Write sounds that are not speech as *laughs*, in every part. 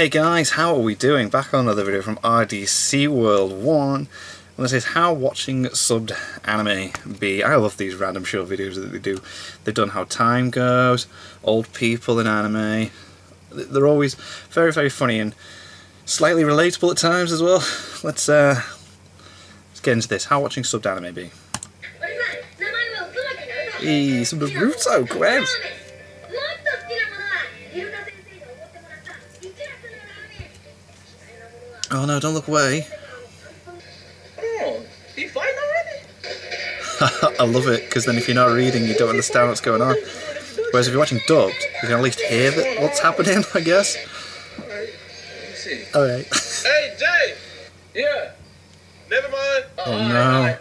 Hey guys, how are we doing? Back on another video from RDC World 1. And this is how watching subbed anime be. I love these random short videos that they do. They've done how time goes, old people in anime. They're always very, very funny and slightly relatable at times as well. *laughs* Let's uh, let's get into this. How watching subbed anime be? Eee, some Naruto, Gwen. Oh no, don't look away. Oh, he fighting already? *laughs* I love it, because then if you're not reading, you don't understand what's going on. Whereas if you're watching dubbed, you can at least hear that what's happening, *laughs* I guess. Alright, let see. Alright. Hey, Jay! Yeah. Never mind. Oh no.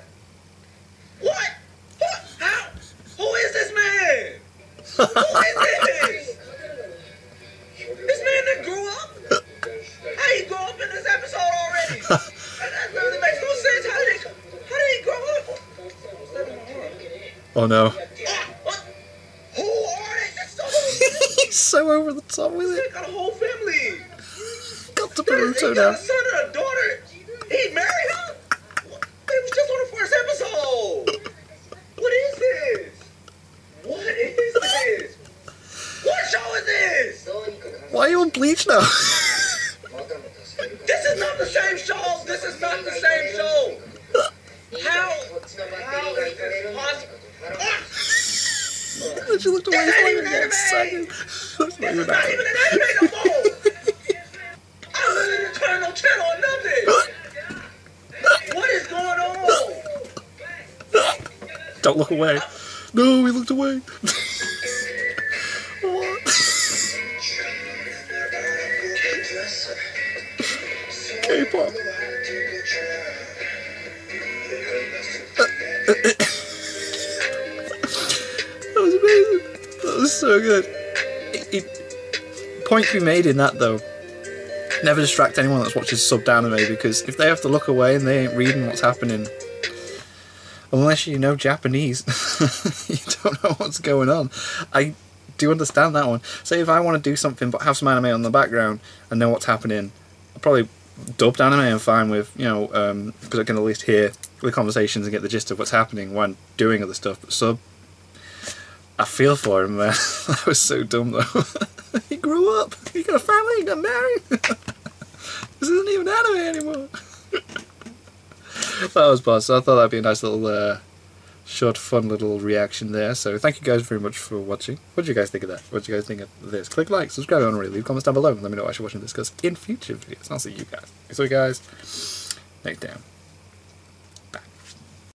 What? What? How? Who is this man? *laughs* Oh no. What? Who are they? That's so He's so over the top with it. got a whole family. Got to He got a son and a daughter. He married her? What? It was just on the first episode. What is this? What is this? What show is this? Why are you on Bleach now? *laughs* This is not the same show. This is not the same show. How? How is this possible? She looked away ain't *laughs* like even next anime. this not even not an anime no more. I didn't turn no channel or nothing. What is going on? Don't look away. No, he looked away. *laughs* what? *laughs* K-pop. Was so good. It, it, point to be made in that though. Never distract anyone that's watching subbed anime because if they have to look away and they ain't reading what's happening, unless you know Japanese, *laughs* you don't know what's going on. I do understand that one. Say if I want to do something but have some anime on the background and know what's happening, I'll probably dubbed anime I'm fine with, you know, um, because I can at least hear the conversations and get the gist of what's happening when doing other stuff. But sub, I feel for him, man. *laughs* that was so dumb though. *laughs* he grew up, he got a family, he got married. *laughs* this isn't even anime anymore. that was boss. I thought that'd be a nice little uh, short, fun little reaction there. So thank you guys very much for watching. What do you guys think of that? What do you guys think of this? Click like, subscribe, and leave comments down below. Let me know what I should watch and discuss in future videos. I'll see you guys. So you guys next time.